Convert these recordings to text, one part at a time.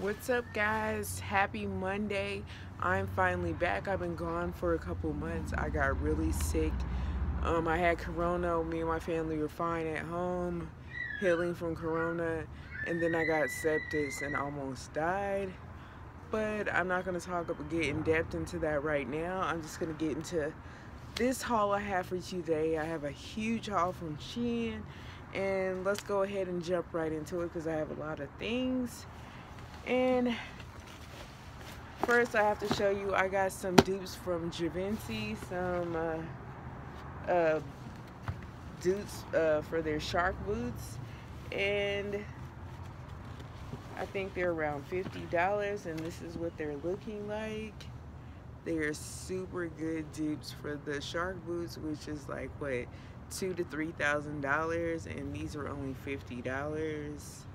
What's up guys? Happy Monday. I'm finally back. I've been gone for a couple months. I got really sick. Um, I had corona. Me and my family were fine at home, healing from corona. And then I got sepsis and almost died. But I'm not going to talk about get in depth into that right now. I'm just going to get into this haul I have for today. I have a huge haul from Shein. And let's go ahead and jump right into it because I have a lot of things. And first I have to show you I got some dupes from Givenchy, some uh, uh, dupes uh, for their shark boots. And I think they're around $50 and this is what they're looking like. They're super good dupes for the shark boots, which is like what two to three thousand dollars and these are only fifty dollars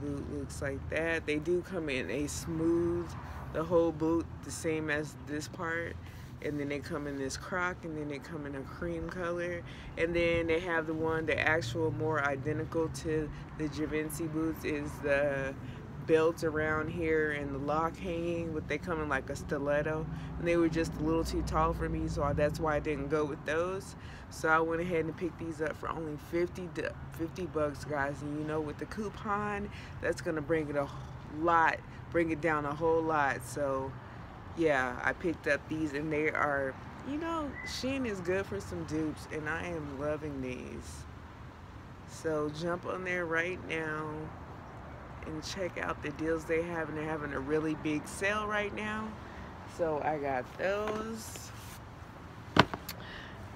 the boot looks like that. They do come in a smooth, the whole boot the same as this part. And then they come in this croc and then they come in a cream color. And then they have the one, the actual more identical to the Givenchy boots is the belt around here and the lock hanging but they come in like a stiletto. And they were just a little too tall for me so that's why I didn't go with those. So I went ahead and picked these up for only 50 50 bucks guys. And you know with the coupon that's gonna bring it a lot bring it down a whole lot. So yeah I picked up these and they are you know Shein is good for some dupes and I am loving these. So jump on there right now and check out the deals they have and they're having a really big sale right now. So I got those.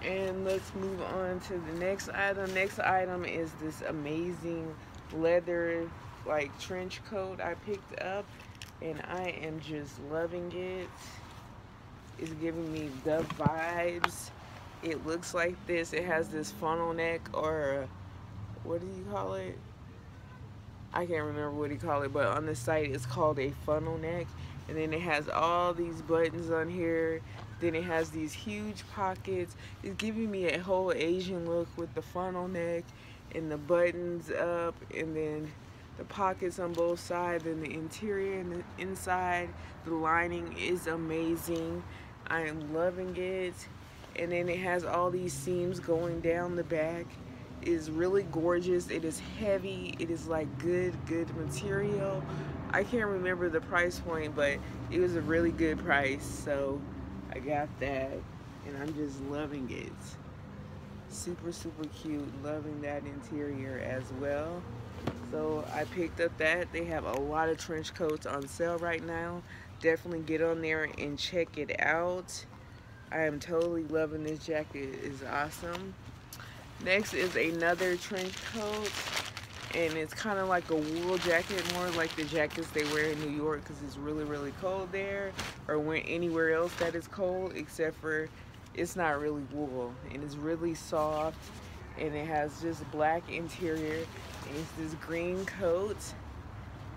And let's move on to the next item. Next item is this amazing leather like trench coat I picked up and I am just loving it. It's giving me the vibes. It looks like this. It has this funnel neck or what do you call it I can't remember what he called it, but on the site it's called a funnel neck. And then it has all these buttons on here. Then it has these huge pockets. It's giving me a whole Asian look with the funnel neck and the buttons up and then the pockets on both sides and the interior and the inside. The lining is amazing. I am loving it. And then it has all these seams going down the back is really gorgeous. It is heavy. It is like good, good material. I can't remember the price point, but it was a really good price. So I got that and I'm just loving it. Super, super cute. Loving that interior as well. So I picked up that. They have a lot of trench coats on sale right now. Definitely get on there and check it out. I am totally loving this jacket. It is awesome. Next is another trench coat and it's kind of like a wool jacket more like the jackets they wear in New York because it's really really cold there or when anywhere else that is cold except for it's not really wool and it's really soft and it has just black interior and it's this green coat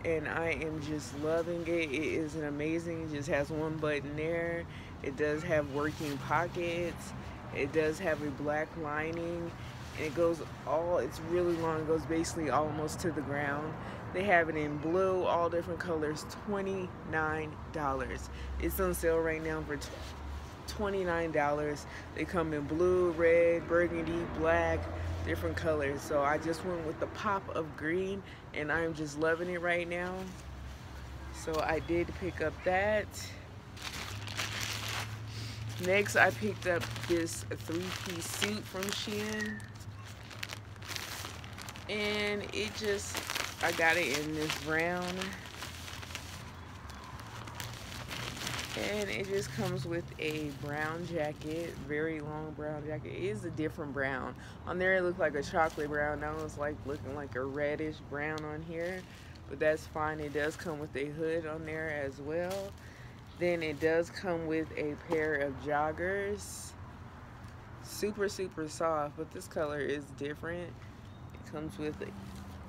and I am just loving it it is an amazing it just has one button there it does have working pockets it does have a black lining and it goes all, it's really long, it goes basically almost to the ground. They have it in blue, all different colors, $29. It's on sale right now for $29. They come in blue, red, burgundy, black, different colors. So I just went with the pop of green and I'm just loving it right now. So I did pick up that. Next, I picked up this three-piece suit from Shein. And it just, I got it in this brown. And it just comes with a brown jacket, very long brown jacket. It is a different brown. On there it looked like a chocolate brown. Now it's like looking like a reddish brown on here. But that's fine. It does come with a hood on there as well. Then it does come with a pair of joggers. Super, super soft, but this color is different. It comes with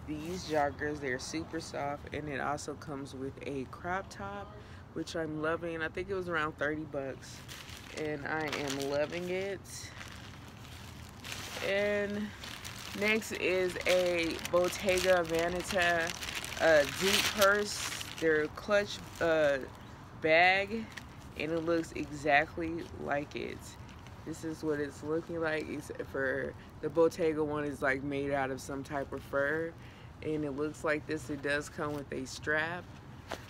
these joggers. They're super soft, and it also comes with a crop top, which I'm loving. I think it was around 30 bucks, and I am loving it. And next is a Bottega Veneta uh, deep purse their clutch uh, bag and it looks exactly like it. This is what it's looking like. For the Bottega one is like made out of some type of fur and it looks like this. It does come with a strap.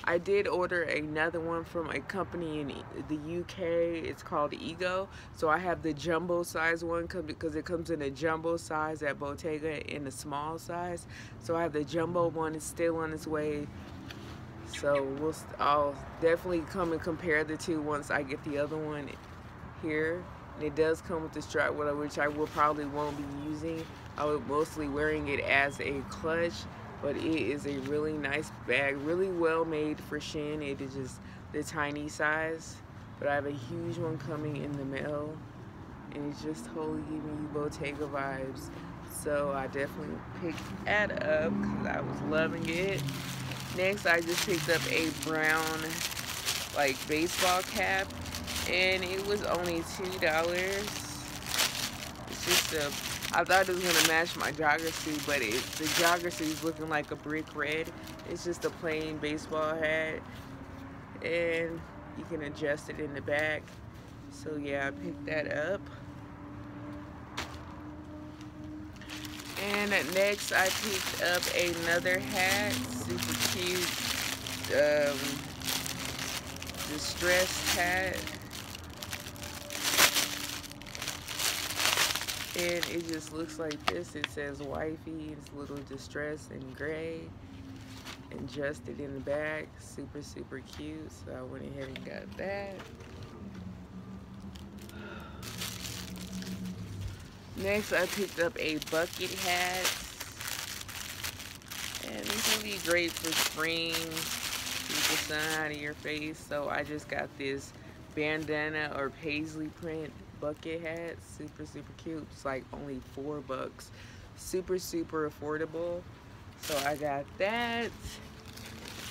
I did order another one from a company in the UK. It's called Ego. So I have the jumbo size one because it comes in a jumbo size at Bottega in a small size. So I have the jumbo one. It's still on its way. So we'll, I'll definitely come and compare the two once I get the other one here. And it does come with the strap, which I will probably won't be using. I will mostly wearing it as a clutch but it is a really nice bag really well made for Shein it is just the tiny size but I have a huge one coming in the mail and it's just totally giving you Bottega vibes so I definitely picked that up because I was loving it next I just picked up a brown like baseball cap and it was only two dollars it's just a I thought it was gonna match my jogger suit, but it, the jogger suit is looking like a brick red. It's just a plain baseball hat, and you can adjust it in the back. So yeah, I picked that up. And next, I picked up another hat, super cute, um, distressed hat. and it just looks like this. It says wifey. It's a little distressed and gray and adjusted in the back. Super super cute. So I went ahead and got that next I picked up a bucket hat. And these will be great for spring. Keep the sun out of your face. So I just got this bandana or paisley print bucket hat. Super super cute. It's like only four bucks. Super super affordable. So I got that.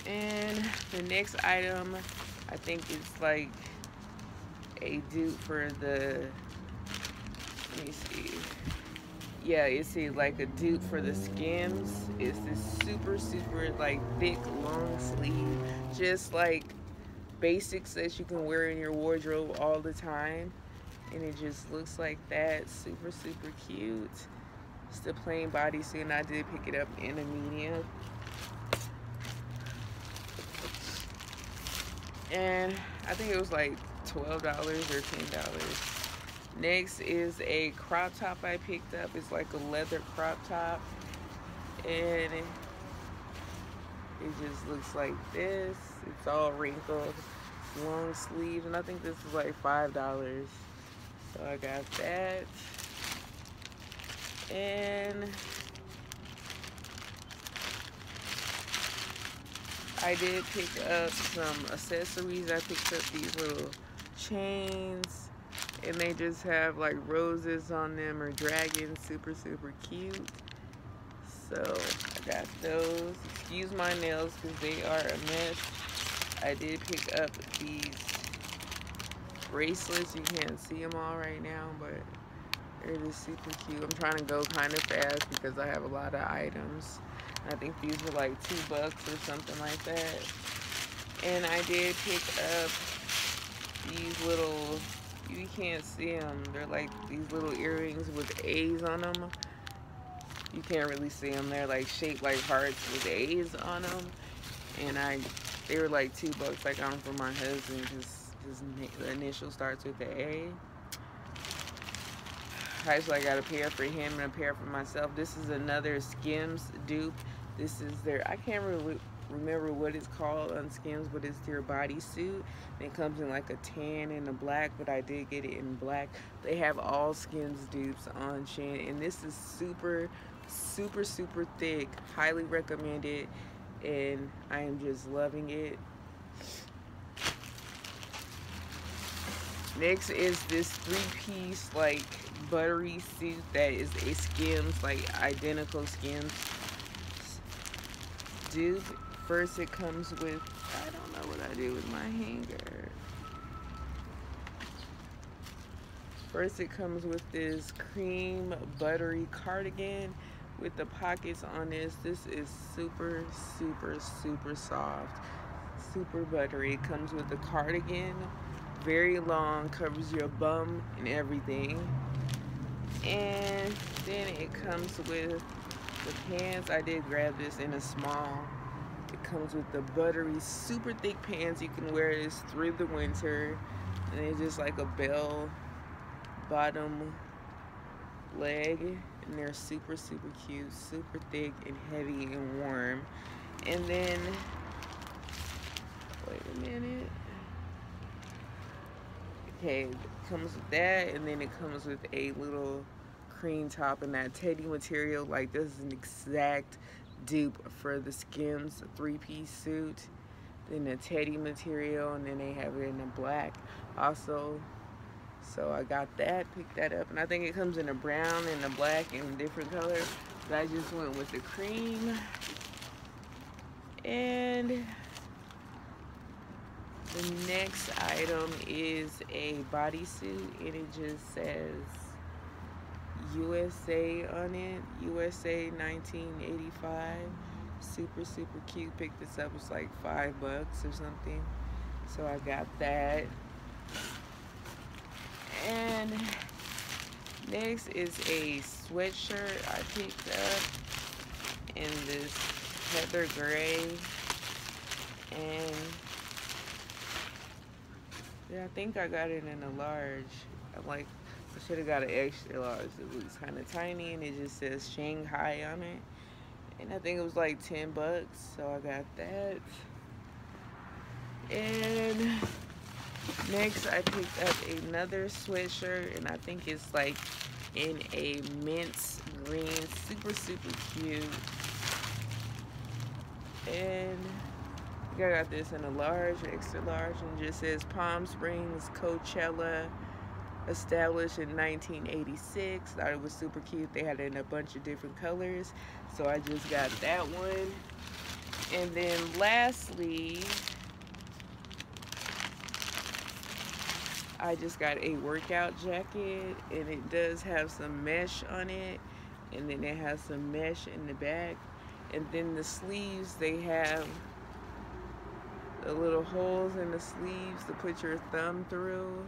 And the next item I think it's like a dupe for the let me see. Yeah it's like a dupe for the skims it's this super super like thick long sleeve just like basics that you can wear in your wardrobe all the time. And it just looks like that. Super super cute. It's the plain bodysuit and I did pick it up in a medium. And I think it was like $12 or $10 next is a crop top I picked up. It's like a leather crop top. And it, just looks like this. It's all wrinkled long sleeves and I think this is like five dollars. So I got that. And I did pick up some accessories. I picked up these little chains and they just have like roses on them or dragons super super cute so I got those excuse my nails because they are a mess I did pick up these bracelets. You can't see them all right now, but they're just super cute. I'm trying to go kind of fast because I have a lot of items. I think these were like two bucks or something like that. And I did pick up these little, you can't see them. They're like these little earrings with A's on them. You can't really see them. They're like shaped like hearts with A's on them. And I, they were like two bucks. I got them for my husband because his initial starts with the A. I got a pair for him and a pair for myself. This is another Skims dupe. This is their, I can't really remember what it's called on Skims, but it's their bodysuit. It comes in like a tan and a black, but I did get it in black. They have all Skims dupes on Shein, and this is super, super, super thick. Highly recommended, and I am just loving it. Next is this three-piece like buttery suit that is a Skims, like identical Skims dupe. First it comes with, I don't know what I did with my hanger. First it comes with this cream buttery cardigan with the pockets on this. This is super, super, super soft. super buttery. It comes with the cardigan, very long, covers your bum and everything. And then it comes with the pants. I did grab this in a small. It comes with the buttery, super thick pants. You can wear this through the winter. And it's just like a bell bottom leg. And they're super, super cute, super thick and heavy and warm. And then, wait a minute. Okay, it comes with that, and then it comes with a little cream top and that teddy material. Like this is an exact dupe for the Skims three-piece suit. Then the teddy material, and then they have it in the black also. So I got that, picked that up, and I think it comes in a brown and a black and different colors. But I just went with the cream. And the next item is a bodysuit and it just says USA on it. USA 1985. Super, super cute. Picked this up. It's like five bucks or something. So I got that. And next is a sweatshirt I picked up in this heather gray. And yeah, I think I got it in a large. I'm like, I should have got an extra large. It looks kind of tiny and it just says Shanghai on it. And I think it was like 10 bucks, so I got that. And next I picked up another sweatshirt and I think it's like in a mint green, super, super cute. And I got this in a large, extra large, and just says Palm Springs Coachella, established in 1986. Thought it was super cute. They had it in a bunch of different colors, so I just got that one. And then lastly, I just got a workout jacket, and it does have some mesh on it, and then it has some mesh in the back. And then the sleeves, they have the little holes in the sleeves to put your thumb through.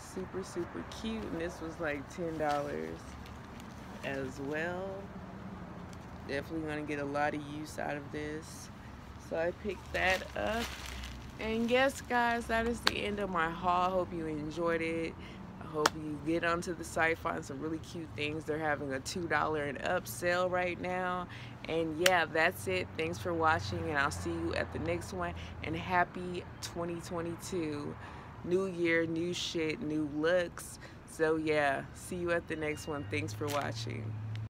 Super, super cute. And this was like $10 as well. Definitely gonna get a lot of use out of this. So I picked that up. And yes, guys, that is the end of my haul. Hope you enjoyed it. I hope you get onto the site, find some really cute things. They're having a $2 and up sale right now. And yeah, that's it. Thanks for watching, and I'll see you at the next one. And happy 2022. New year, new shit, new looks. So yeah, see you at the next one. Thanks for watching.